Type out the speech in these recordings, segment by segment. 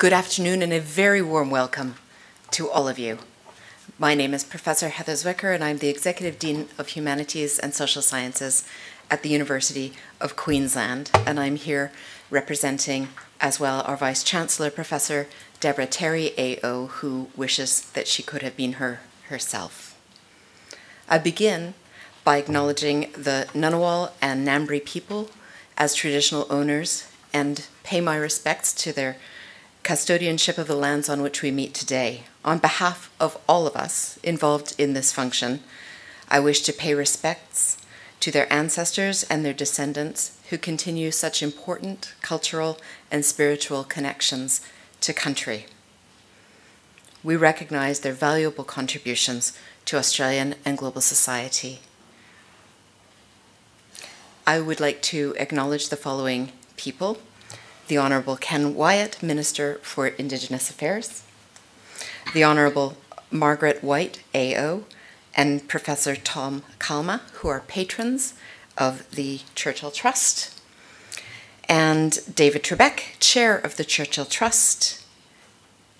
Good afternoon and a very warm welcome to all of you. My name is Professor Heather Zwicker and I'm the Executive Dean of Humanities and Social Sciences at the University of Queensland and I'm here representing as well our Vice Chancellor, Professor Deborah Terry AO, who wishes that she could have been her herself. I begin by acknowledging the Ngunnawal and Ngambri people as traditional owners and pay my respects to their custodianship of the lands on which we meet today. On behalf of all of us involved in this function, I wish to pay respects to their ancestors and their descendants who continue such important cultural and spiritual connections to country. We recognize their valuable contributions to Australian and global society. I would like to acknowledge the following people the Honourable Ken Wyatt, Minister for Indigenous Affairs, the Honourable Margaret White, AO, and Professor Tom Calma, who are patrons of the Churchill Trust, and David Trebeck, Chair of the Churchill Trust,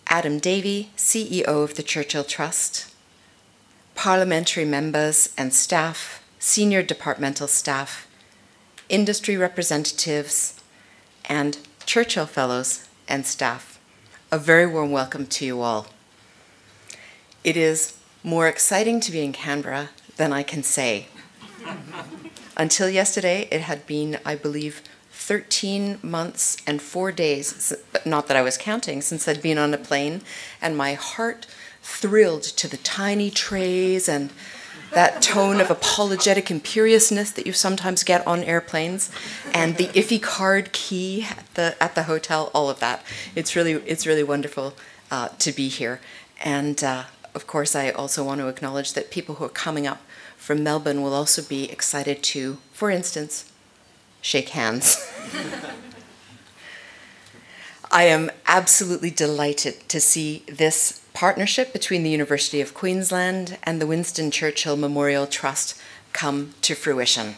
Adam Davey, CEO of the Churchill Trust, parliamentary members and staff, senior departmental staff, industry representatives, and Churchill Fellows and staff. A very warm welcome to you all. It is more exciting to be in Canberra than I can say. Until yesterday, it had been, I believe, 13 months and four days, but not that I was counting, since I'd been on a plane, and my heart thrilled to the tiny trays and that tone of apologetic imperiousness that you sometimes get on airplanes, and the iffy card key at the at the hotel, all of that. It's really it's really wonderful uh, to be here, and uh, of course I also want to acknowledge that people who are coming up from Melbourne will also be excited to, for instance, shake hands. I am absolutely delighted to see this partnership between the University of Queensland and the Winston Churchill Memorial Trust come to fruition.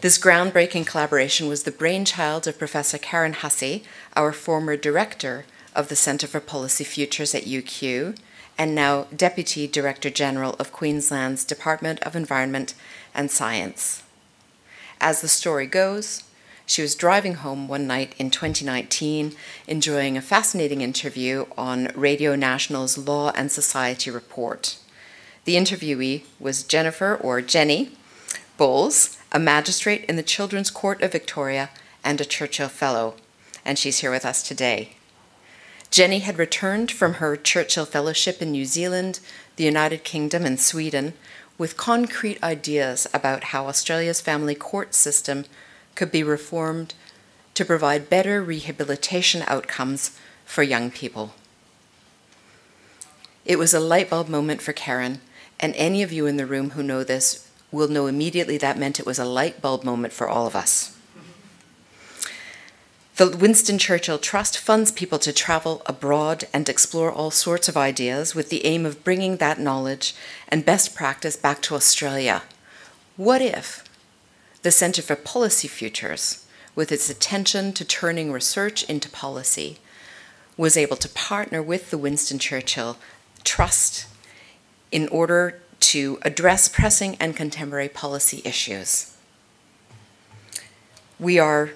This groundbreaking collaboration was the brainchild of Professor Karen Hussey, our former director of the Centre for Policy Futures at UQ, and now Deputy Director General of Queensland's Department of Environment and Science. As the story goes, she was driving home one night in 2019, enjoying a fascinating interview on Radio National's Law and Society report. The interviewee was Jennifer, or Jenny, Bowles, a magistrate in the Children's Court of Victoria and a Churchill Fellow, and she's here with us today. Jenny had returned from her Churchill Fellowship in New Zealand, the United Kingdom, and Sweden with concrete ideas about how Australia's family court system could be reformed to provide better rehabilitation outcomes for young people. It was a light bulb moment for Karen, and any of you in the room who know this will know immediately that meant it was a light bulb moment for all of us. The Winston Churchill Trust funds people to travel abroad and explore all sorts of ideas with the aim of bringing that knowledge and best practice back to Australia. What if the Center for Policy Futures, with its attention to turning research into policy, was able to partner with the Winston Churchill Trust in order to address pressing and contemporary policy issues. We are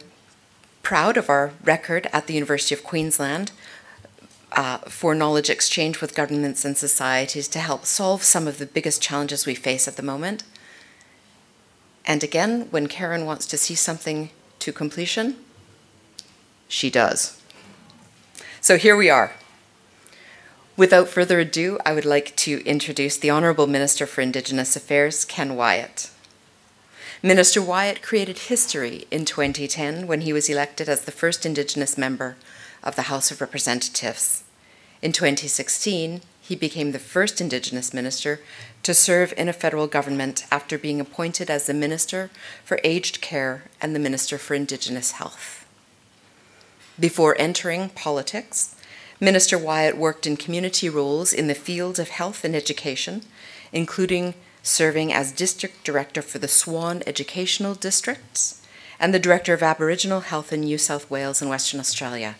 proud of our record at the University of Queensland uh, for knowledge exchange with governments and societies to help solve some of the biggest challenges we face at the moment and again, when Karen wants to see something to completion, she does. So here we are. Without further ado, I would like to introduce the Honourable Minister for Indigenous Affairs, Ken Wyatt. Minister Wyatt created history in 2010 when he was elected as the first Indigenous member of the House of Representatives. In 2016, he became the first Indigenous minister to serve in a federal government after being appointed as the Minister for Aged Care and the Minister for Indigenous Health. Before entering politics, Minister Wyatt worked in community roles in the field of health and education, including serving as District Director for the Swan Educational Districts and the Director of Aboriginal Health in New South Wales and Western Australia.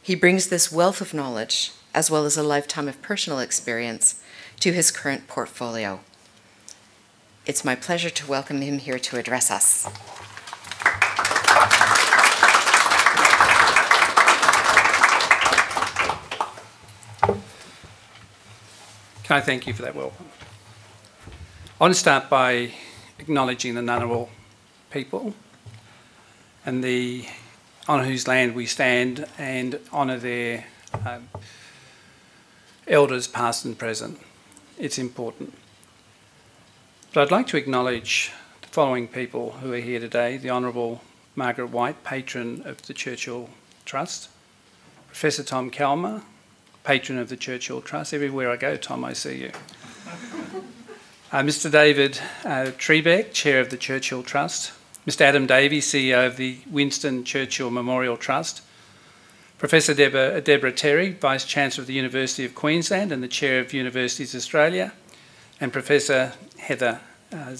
He brings this wealth of knowledge, as well as a lifetime of personal experience, to his current portfolio. It's my pleasure to welcome him here to address us. Can I thank you for that welcome? I want to start by acknowledging the Ngunnawal people and the on whose land we stand and honour their um, elders past and present. It's important. But I'd like to acknowledge the following people who are here today the Honourable Margaret White, patron of the Churchill Trust, Professor Tom Calma, patron of the Churchill Trust. Everywhere I go, Tom, I see you. Uh, Mr. David uh, Trebeck, chair of the Churchill Trust, Mr. Adam Davey, CEO of the Winston Churchill Memorial Trust, Professor Deborah, Deborah Terry, Vice Chancellor of the University of Queensland and the Chair of Universities Australia, and Professor Heather uh,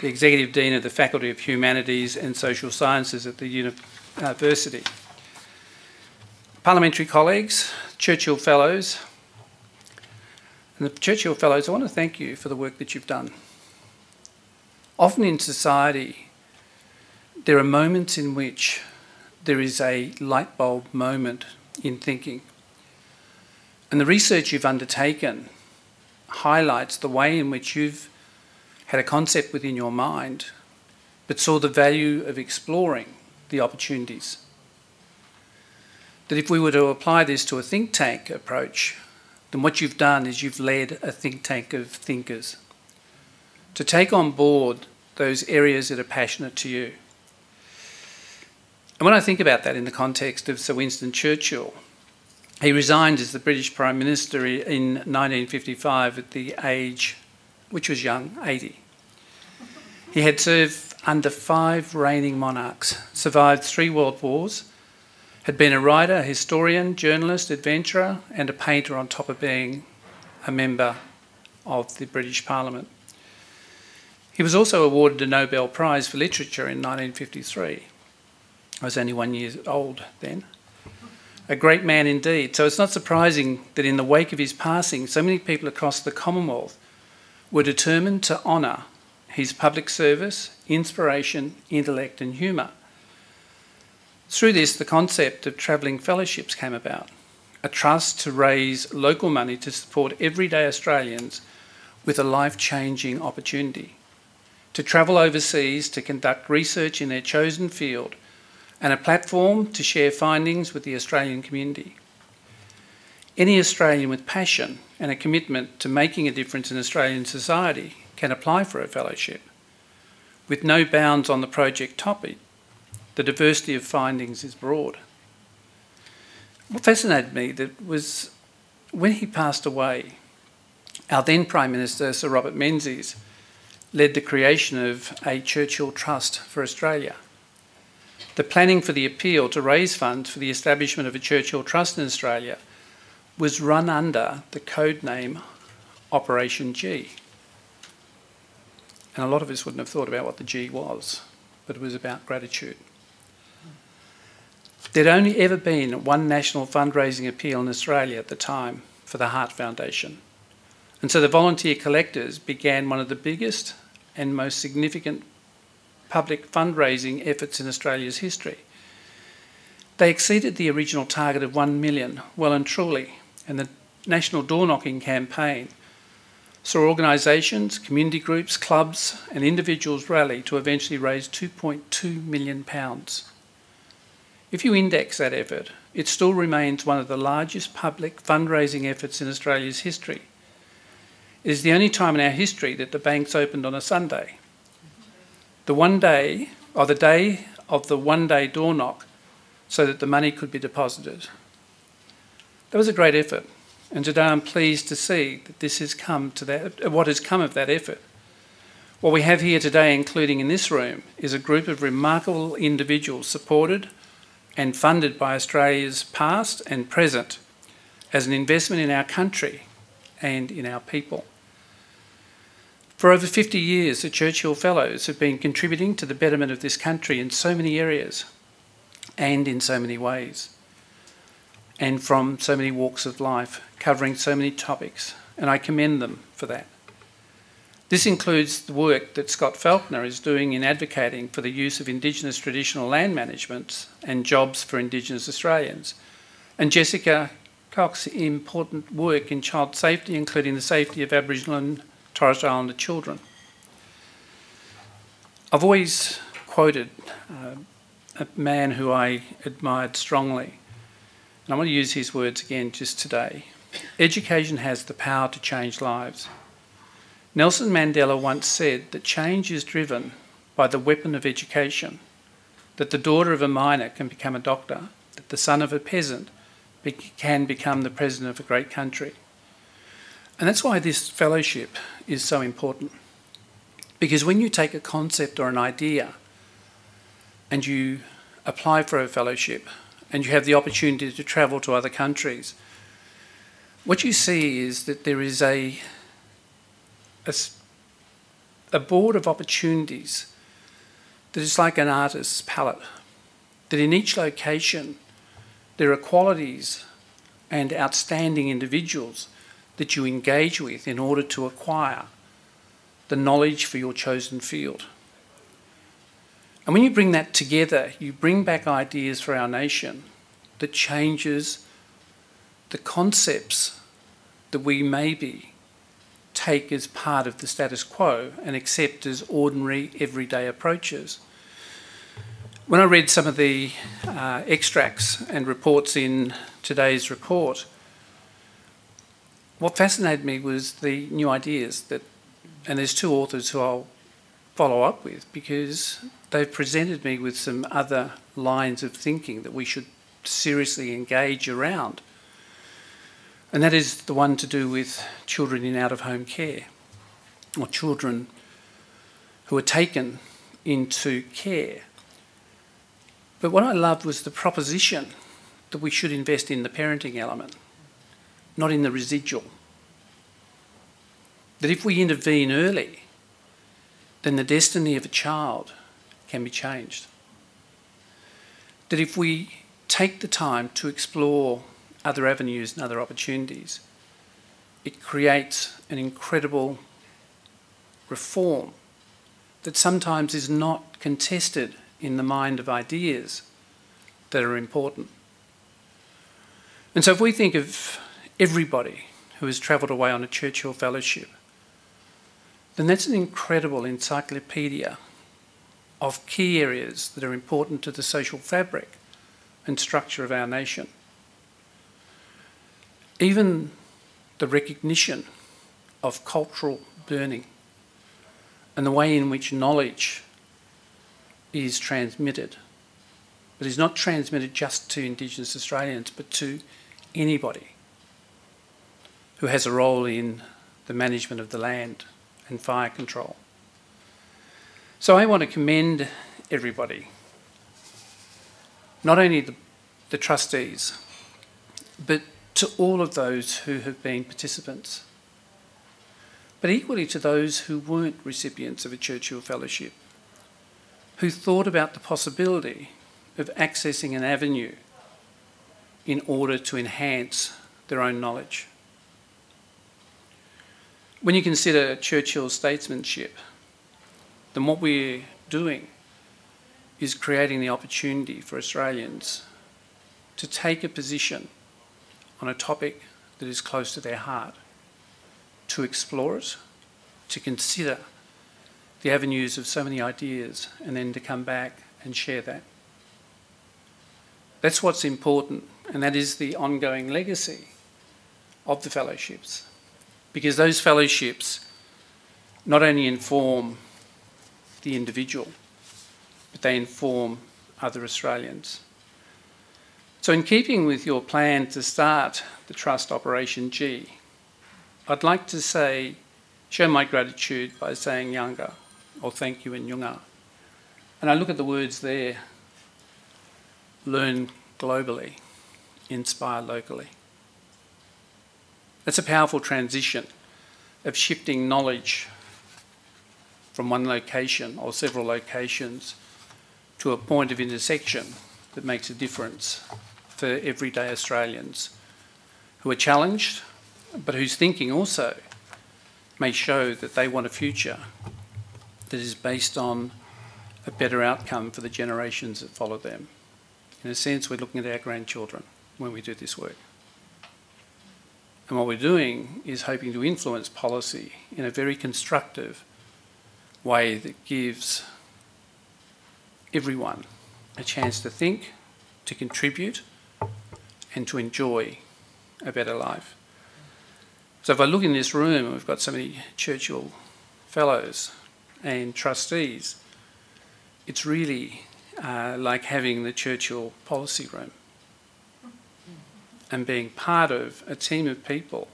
the Executive Dean of the Faculty of Humanities and Social Sciences at the University. Parliamentary colleagues, Churchill Fellows, and the Churchill Fellows, I want to thank you for the work that you've done. Often in society, there are moments in which there is a light bulb moment in thinking. And the research you've undertaken highlights the way in which you've had a concept within your mind, but saw the value of exploring the opportunities. That if we were to apply this to a think tank approach, then what you've done is you've led a think tank of thinkers to take on board those areas that are passionate to you. And when I think about that in the context of Sir Winston Churchill, he resigned as the British Prime Minister in 1955 at the age, which was young, 80. He had served under five reigning monarchs, survived three world wars, had been a writer, historian, journalist, adventurer, and a painter on top of being a member of the British Parliament. He was also awarded a Nobel Prize for Literature in 1953. I was only one year old then. A great man indeed. So it's not surprising that in the wake of his passing, so many people across the Commonwealth were determined to honour his public service, inspiration, intellect, and humour. Through this, the concept of travelling fellowships came about a trust to raise local money to support everyday Australians with a life changing opportunity to travel overseas to conduct research in their chosen field and a platform to share findings with the Australian community. Any Australian with passion and a commitment to making a difference in Australian society can apply for a fellowship. With no bounds on the project topic, the diversity of findings is broad. What fascinated me that was when he passed away, our then Prime Minister, Sir Robert Menzies, led the creation of a Churchill Trust for Australia the planning for the appeal to raise funds for the establishment of a Churchill Trust in Australia was run under the code name Operation G. And a lot of us wouldn't have thought about what the G was, but it was about gratitude. There'd only ever been one national fundraising appeal in Australia at the time for the Heart Foundation. And so the volunteer collectors began one of the biggest and most significant public fundraising efforts in Australia's history. They exceeded the original target of 1 million well and truly, and the national door knocking campaign saw organisations, community groups, clubs, and individuals rally to eventually raise £2.2 million. If you index that effort, it still remains one of the largest public fundraising efforts in Australia's history. It is the only time in our history that the banks opened on a Sunday the one day, or the day of the one day door knock, so that the money could be deposited. That was a great effort, and today I'm pleased to see that this has come to that, what has come of that effort. What we have here today, including in this room, is a group of remarkable individuals supported and funded by Australia's past and present as an investment in our country and in our people. For over 50 years, the Churchill Fellows have been contributing to the betterment of this country in so many areas and in so many ways. and from so many walks of life, covering so many topics, and I commend them for that. This includes the work that Scott Falconer is doing in advocating for the use of Indigenous traditional land management and jobs for Indigenous Australians, and Jessica Cox's important work in child safety, including the safety of Aboriginal and Torres Strait Islander children. I've always quoted uh, a man who I admired strongly, and I want to use his words again just today. Education has the power to change lives. Nelson Mandela once said that change is driven by the weapon of education, that the daughter of a miner can become a doctor, that the son of a peasant be- can become the president of a great country. And that's why this fellowship is so important. Because when you take a concept or an idea and you apply for a fellowship and you have the opportunity to travel to other countries, what you see is that there is a a, a board of opportunities that is like an artist's palette. That in each location there are qualities and outstanding individuals that you engage with in order to acquire the knowledge for your chosen field. And when you bring that together, you bring back ideas for our nation that changes the concepts that we may be take as part of the status quo and accept as ordinary, everyday approaches. When I read some of the uh, extracts and reports in today's report, what fascinated me was the new ideas that, and there's two authors who I'll follow up with because they've presented me with some other lines of thinking that we should seriously engage around and that is the one to do with children in out of home care or children who are taken into care. But what I loved was the proposition that we should invest in the parenting element, not in the residual. That if we intervene early, then the destiny of a child can be changed. That if we take the time to explore other avenues and other opportunities, it creates an incredible reform that sometimes is not contested in the mind of ideas that are important. And so, if we think of everybody who has travelled away on a Churchill Fellowship, then that's an incredible encyclopedia of key areas that are important to the social fabric and structure of our nation. Even the recognition of cultural burning and the way in which knowledge is transmitted, but is not transmitted just to Indigenous Australians, but to anybody who has a role in the management of the land and fire control. So I want to commend everybody, not only the, the trustees, but to all of those who have been participants, but equally to those who weren't recipients of a Churchill Fellowship, who thought about the possibility of accessing an avenue in order to enhance their own knowledge. When you consider Churchill's statesmanship, then what we're doing is creating the opportunity for Australians to take a position on a topic that is close to their heart, to explore it, to consider the avenues of so many ideas, and then to come back and share that. That's what's important, and that is the ongoing legacy of the fellowships. Because those fellowships not only inform the individual, but they inform other Australians. So, in keeping with your plan to start the Trust Operation G, I'd like to say, show my gratitude by saying Yanga, or oh, thank you in Yunga. And I look at the words there learn globally, inspire locally. That's a powerful transition of shifting knowledge from one location or several locations to a point of intersection that makes a difference for everyday Australians who are challenged, but whose thinking also may show that they want a future that is based on a better outcome for the generations that follow them. In a sense, we're looking at our grandchildren when we do this work. And what we're doing is hoping to influence policy in a very constructive way that gives everyone a chance to think, to contribute, and to enjoy a better life. So if I look in this room, we've got so many Churchill fellows and trustees, it's really uh, like having the Churchill policy room and being part of a team of people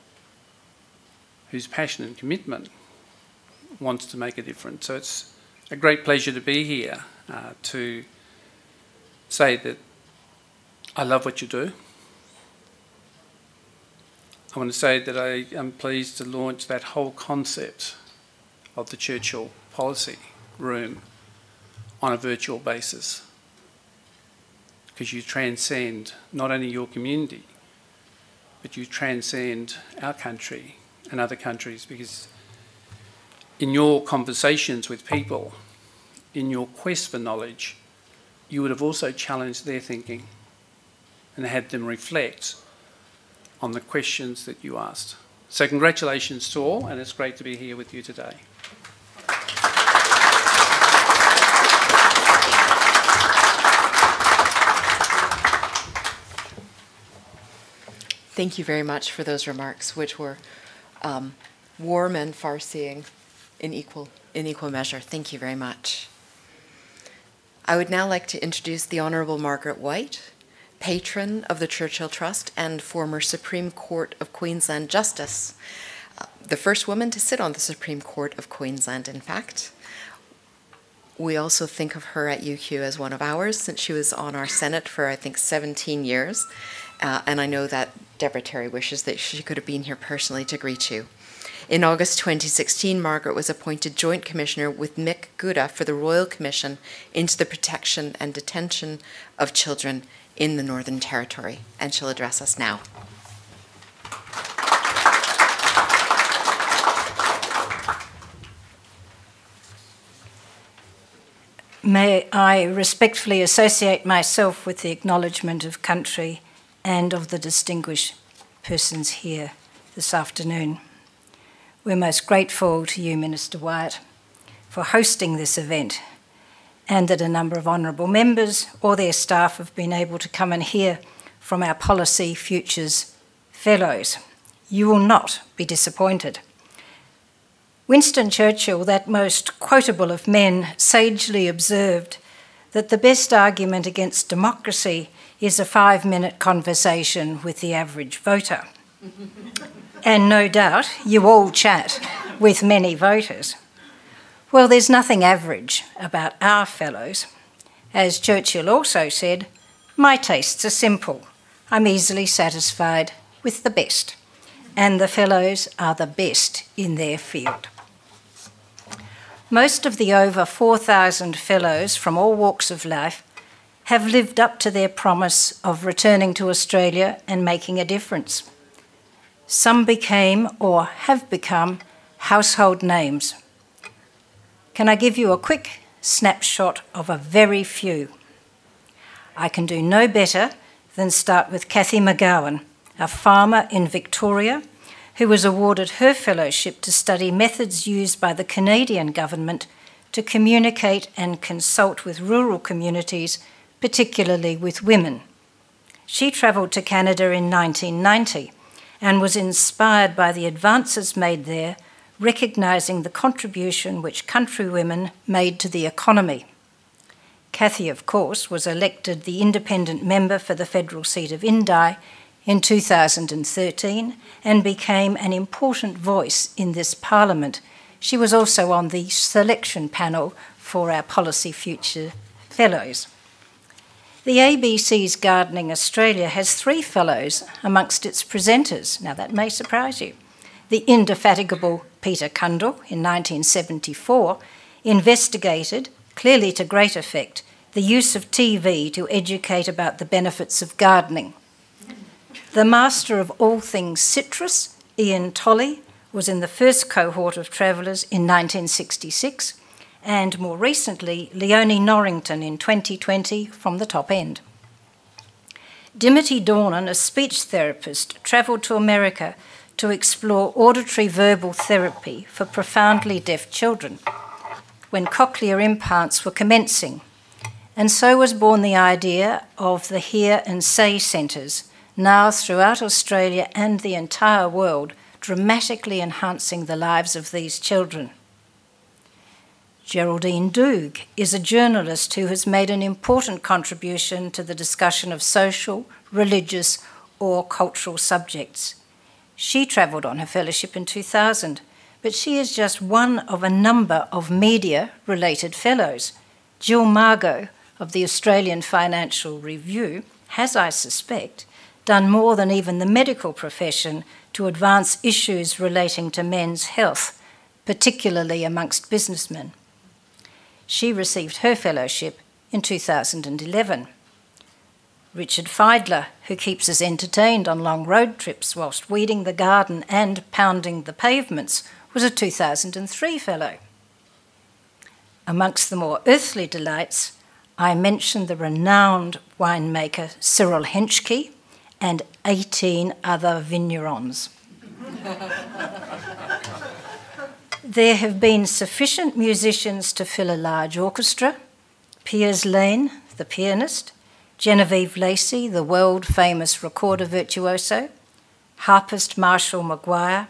whose passion and commitment wants to make a difference. So it's a great pleasure to be here uh, to say that I love what you do. I want to say that I am pleased to launch that whole concept of the Churchill policy room on a virtual basis because you transcend not only your community but you transcend our country and other countries because in your conversations with people, in your quest for knowledge, you would have also challenged their thinking and had them reflect on the questions that you asked. So, congratulations to all, and it's great to be here with you today. Thank you very much for those remarks, which were um, warm and far-seeing in equal, in equal measure. Thank you very much. I would now like to introduce the Honourable Margaret White, patron of the Churchill Trust and former Supreme Court of Queensland Justice, uh, the first woman to sit on the Supreme Court of Queensland, in fact. We also think of her at UQ as one of ours since she was on our Senate for, I think, 17 years. Uh, and I know that Deborah Terry wishes that she could have been here personally to greet you. In August 2016, Margaret was appointed Joint Commissioner with Mick Gooda for the Royal Commission into the protection and detention of children in the Northern Territory, and she'll address us now. May I respectfully associate myself with the acknowledgement of country and of the distinguished persons here this afternoon. We're most grateful to you, Minister Wyatt, for hosting this event and that a number of honourable members or their staff have been able to come and hear from our Policy Futures Fellows. You will not be disappointed. Winston Churchill, that most quotable of men, sagely observed that the best argument against democracy is a five minute conversation with the average voter. And no doubt you all chat with many voters. Well, there's nothing average about our fellows. As Churchill also said, my tastes are simple. I'm easily satisfied with the best, and the fellows are the best in their field. Most of the over 4,000 fellows from all walks of life have lived up to their promise of returning to Australia and making a difference. Some became or have become household names. Can I give you a quick snapshot of a very few? I can do no better than start with Cathy McGowan, a farmer in Victoria who was awarded her fellowship to study methods used by the Canadian government to communicate and consult with rural communities, particularly with women. She travelled to Canada in 1990 and was inspired by the advances made there, recognising the contribution which country women made to the economy. Cathy, of course, was elected the independent member for the federal seat of Indi in 2013 and became an important voice in this parliament. She was also on the selection panel for our Policy Future Fellows. The ABC's Gardening Australia has three fellows amongst its presenters. Now, that may surprise you. The indefatigable Peter Cundall in 1974 investigated, clearly to great effect, the use of TV to educate about the benefits of gardening. The master of all things citrus, Ian Tolley, was in the first cohort of travellers in 1966, and more recently, Leonie Norrington in 2020 from the top end. Dimity Dornan, a speech therapist, travelled to America to explore auditory verbal therapy for profoundly deaf children when cochlear implants were commencing. And so was born the idea of the Hear and Say centres, now throughout Australia and the entire world, dramatically enhancing the lives of these children. Geraldine Doogue is a journalist who has made an important contribution to the discussion of social, religious, or cultural subjects. She travelled on her fellowship in 2000, but she is just one of a number of media related fellows. Jill Margo of the Australian Financial Review has, I suspect, done more than even the medical profession to advance issues relating to men's health, particularly amongst businessmen. She received her fellowship in 2011. Richard Fidler, who keeps us entertained on long road trips whilst weeding the garden and pounding the pavements, was a 2003 fellow. Amongst the more earthly delights, I mentioned the renowned winemaker Cyril Henschke and 18 other vignerons. There have been sufficient musicians to fill a large orchestra. Piers Lane, the pianist, Genevieve Lacey, the world famous recorder virtuoso, harpist Marshall McGuire,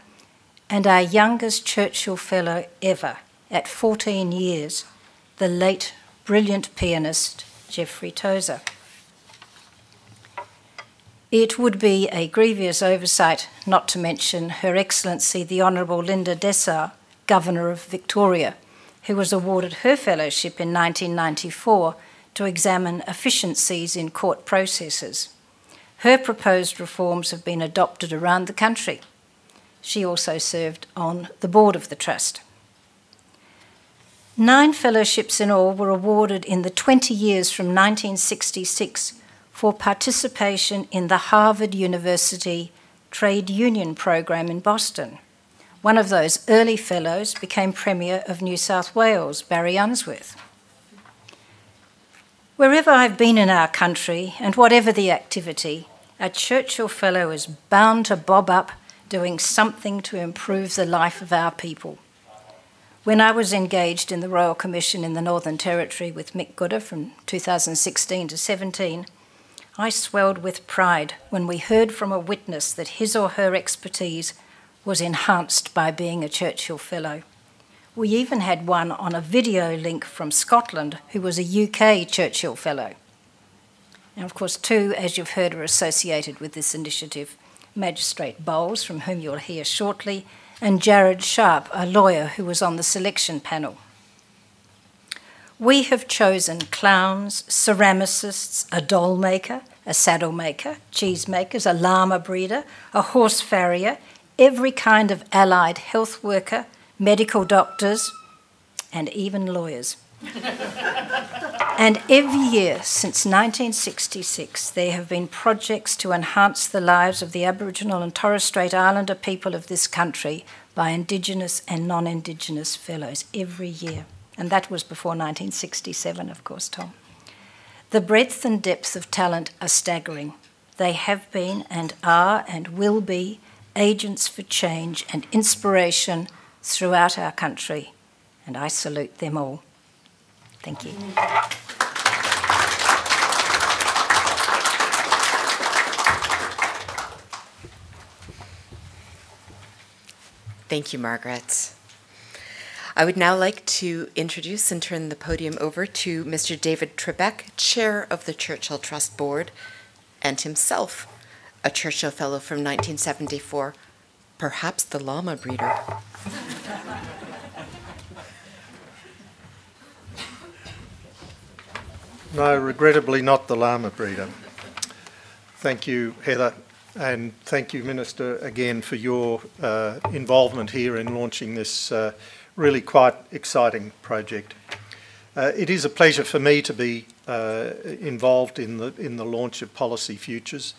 and our youngest Churchill Fellow ever, at 14 years, the late brilliant pianist Geoffrey Tozer. It would be a grievous oversight not to mention Her Excellency the Honourable Linda Dessau, Governor of Victoria, who was awarded her fellowship in 1994 to examine efficiencies in court processes. Her proposed reforms have been adopted around the country. She also served on the board of the Trust. Nine fellowships in all were awarded in the 20 years from 1966 for participation in the Harvard University Trade Union Program in Boston. One of those early fellows became Premier of New South Wales, Barry Unsworth. Wherever I've been in our country, and whatever the activity, a Churchill Fellow is bound to bob up doing something to improve the life of our people. When I was engaged in the Royal Commission in the Northern Territory with Mick Gooda from 2016 to 17, I swelled with pride when we heard from a witness that his or her expertise was enhanced by being a Churchill Fellow. We even had one on a video link from Scotland who was a UK Churchill Fellow. Now, of course, two, as you've heard, are associated with this initiative Magistrate Bowles, from whom you'll hear shortly, and Jared Sharp, a lawyer who was on the selection panel. We have chosen clowns, ceramicists, a doll maker, a saddle maker, cheese makers, a llama breeder, a horse farrier, every kind of allied health worker, medical doctors, and even lawyers. and every year since 1966, there have been projects to enhance the lives of the Aboriginal and Torres Strait Islander people of this country by Indigenous and non Indigenous fellows every year. And that was before 1967, of course, Tom. The breadth and depth of talent are staggering. They have been and are and will be agents for change and inspiration throughout our country, and I salute them all. Thank you. Thank you, Margaret. I would now like to introduce and turn the podium over to Mr. David Trebeck, Chair of the Churchill Trust Board, and himself a Churchill Fellow from 1974, perhaps the llama breeder. No, regrettably not the llama breeder. Thank you, Heather, and thank you, Minister, again for your uh, involvement here in launching this uh, really quite exciting project. Uh, it is a pleasure for me to be uh, involved in the, in the launch of Policy Futures,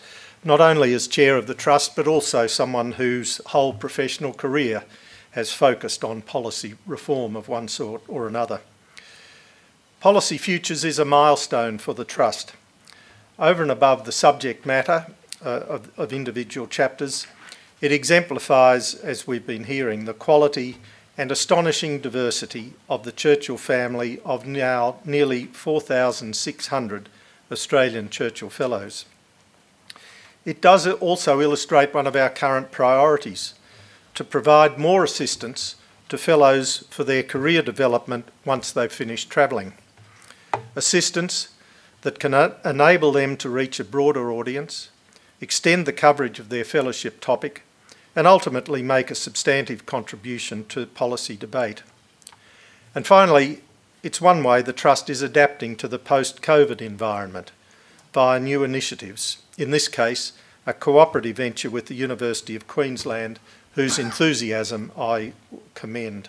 not only as chair of the Trust, but also someone whose whole professional career has focused on policy reform of one sort or another. Policy Futures is a milestone for the Trust. Over and above the subject matter uh, of, of individual chapters, it exemplifies, as we've been hearing, the quality and astonishing diversity of the Churchill family of now nearly 4,600 Australian Churchill Fellows. It does also illustrate one of our current priorities to provide more assistance to Fellows for their career development once they've finished travelling. Assistance that can enable them to reach a broader audience, extend the coverage of their fellowship topic, and ultimately make a substantive contribution to policy debate. And finally, it's one way the Trust is adapting to the post COVID environment via new initiatives, in this case, a cooperative venture with the University of Queensland, whose enthusiasm I commend.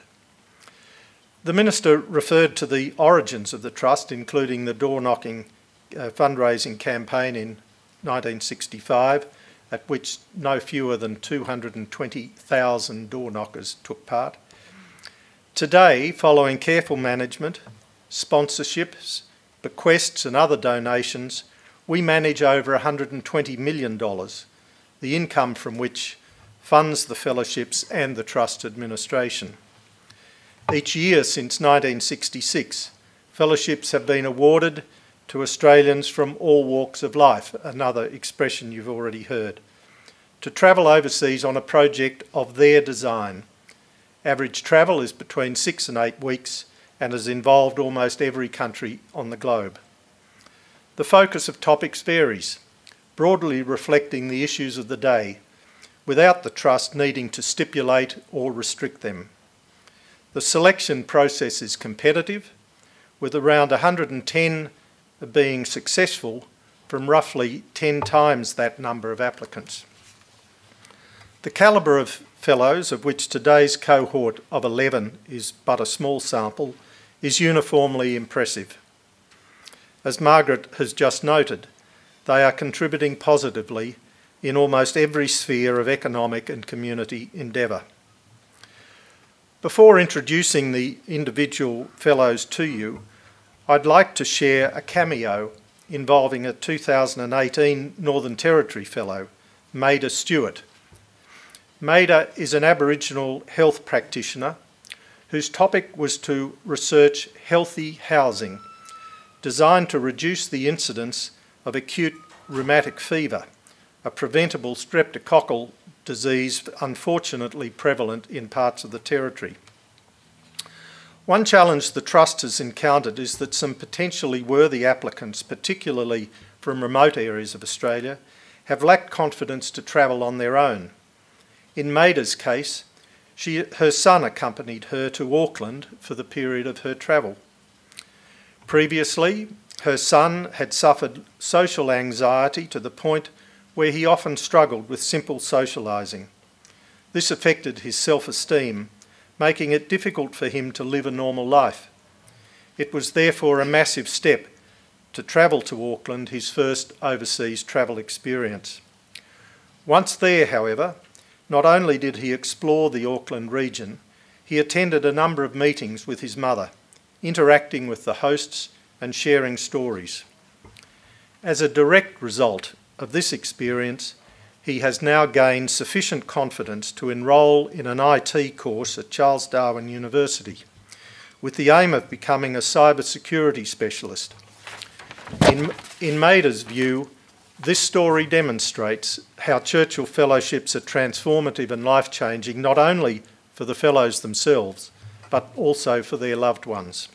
The Minister referred to the origins of the Trust, including the door knocking uh, fundraising campaign in 1965 at which no fewer than 220,000 door knockers took part. Today, following careful management, sponsorships, bequests, and other donations, we manage over $120 million, the income from which funds the fellowships and the trust administration. Each year since 1966, fellowships have been awarded to Australians from all walks of life, another expression you've already heard, to travel overseas on a project of their design. Average travel is between six and eight weeks and has involved almost every country on the globe. The focus of topics varies, broadly reflecting the issues of the day, without the Trust needing to stipulate or restrict them. The selection process is competitive, with around 110 being successful from roughly 10 times that number of applicants. The calibre of fellows, of which today's cohort of 11 is but a small sample, is uniformly impressive. As Margaret has just noted, they are contributing positively in almost every sphere of economic and community endeavour. Before introducing the individual fellows to you, I'd like to share a cameo involving a 2018 Northern Territory Fellow, Maida Stewart. Maida is an Aboriginal health practitioner whose topic was to research healthy housing, designed to reduce the incidence of acute rheumatic fever, a preventable streptococcal disease unfortunately prevalent in parts of the Territory. One challenge the Trust has encountered is that some potentially worthy applicants, particularly from remote areas of Australia, have lacked confidence to travel on their own. In Maida's case, she, her son accompanied her to Auckland for the period of her travel. Previously, her son had suffered social anxiety to the point where he often struggled with simple socialising. This affected his self esteem making it difficult for him to live a normal life. It was therefore a massive step to travel to Auckland, his first overseas travel experience. Once there, however, not only did he explore the Auckland region, he attended a number of meetings with his mother, interacting with the hosts and sharing stories. As a direct result of this experience, he has now gained sufficient confidence to enrol in an IT course at Charles Darwin University with the aim of becoming a cybersecurity specialist. In, in view, this story demonstrates how Churchill Fellowships are transformative and life changing not only for the Fellows themselves, but also for their loved ones.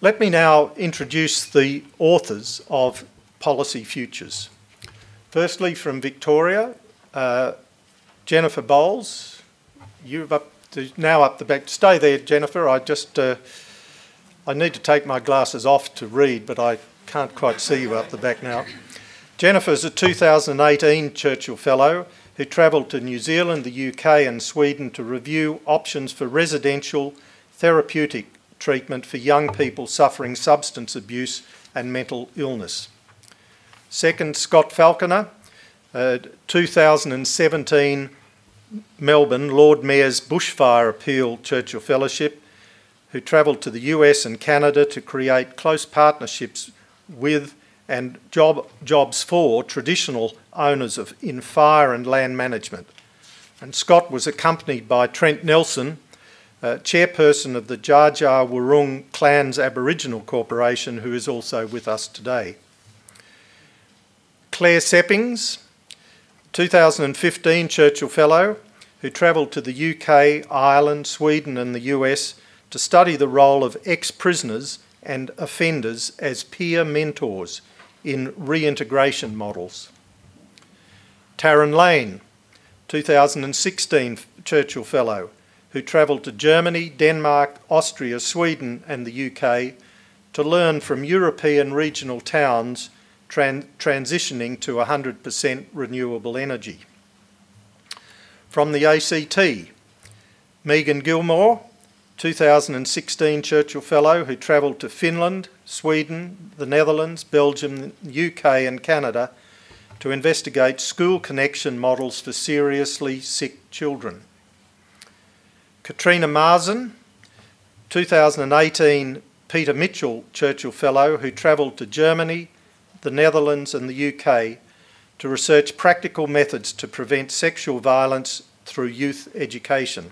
Let me now introduce the authors of Policy Futures. Firstly, from Victoria, uh, Jennifer Bowles. You're up to, now up the back. Stay there, Jennifer. I just uh, I need to take my glasses off to read, but I can't quite see you up the back now. Jennifer is a 2018 Churchill Fellow who travelled to New Zealand, the UK, and Sweden to review options for residential therapeutic treatment for young people suffering substance abuse and mental illness. Second, Scott Falconer, uh, 2017 Melbourne Lord Mayor's Bushfire Appeal Churchill Fellowship, who travelled to the US and Canada to create close partnerships with and job, jobs for traditional owners of in fire and land management. And Scott was accompanied by Trent Nelson, uh, chairperson of the Dja Wurrung Clans Aboriginal Corporation, who is also with us today. Claire Seppings, 2015 Churchill Fellow, who travelled to the UK, Ireland, Sweden, and the US to study the role of ex prisoners and offenders as peer mentors in reintegration models. Taryn Lane, 2016 Churchill Fellow, who travelled to Germany, Denmark, Austria, Sweden, and the UK to learn from European regional towns tran transitioning to 100% renewable energy. From the ACT, Megan Gilmore, 2016 Churchill Fellow, who travelled to Finland, Sweden, the Netherlands, Belgium, UK, and Canada to investigate school connection models for seriously sick children. Katrina Marson, 2018 Peter Mitchell Churchill Fellow, who travelled to Germany, the Netherlands, and the UK to research practical methods to prevent sexual violence through youth education.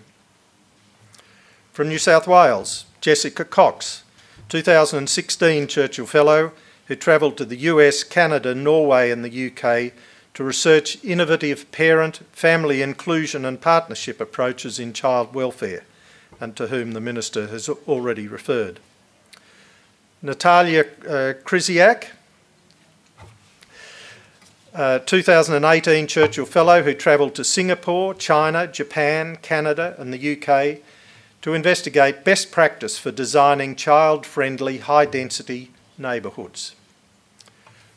From New South Wales, Jessica Cox, 2016 Churchill Fellow, who travelled to the US, Canada, Norway, and the UK to research innovative parent, family inclusion, and partnership approaches in child welfare, and to whom the Minister has already referred. Natalia uh, uh, 2018 Churchill Fellow who travelled to Singapore, China, Japan, Canada, and the UK to investigate best practice for designing child friendly, high density neighbourhoods.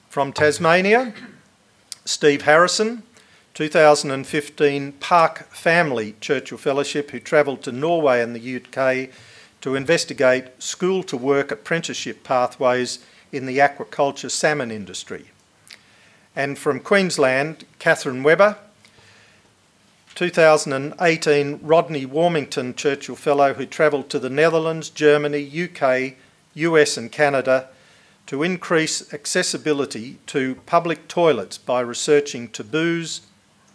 From Tasmania, Steve Harrison, 2015 Park Family Churchill Fellowship, who travelled to Norway and the UK to investigate school to work apprenticeship pathways in the aquaculture salmon industry. And from Queensland, Catherine Webber, 2018 Rodney Warmington Churchill Fellow, who travelled to the Netherlands, Germany, UK, US, and Canada to increase accessibility to public toilets by researching taboos,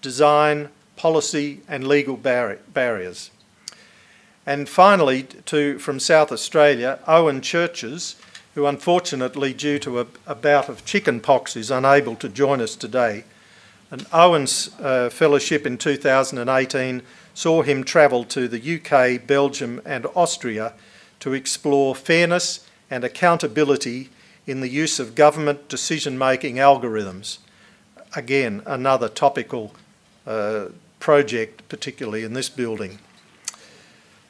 design, policy, and legal bar barriers. And finally, to, from South Australia, Owen Churches, who unfortunately, due to a, a bout of chicken pox, is unable to join us today. And Owen's uh, fellowship in 2018 saw him travel to the UK, Belgium, and Austria to explore fairness and accountability in the use of government decision making algorithms. Again, another topical uh, project, particularly in this building.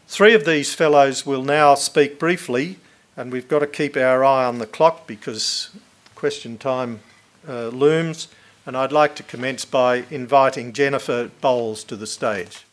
Three of these fellows will now speak briefly and we've got to keep our eye on the clock because question time uh, looms. And I'd like to commence by inviting Jennifer Bowles to the stage.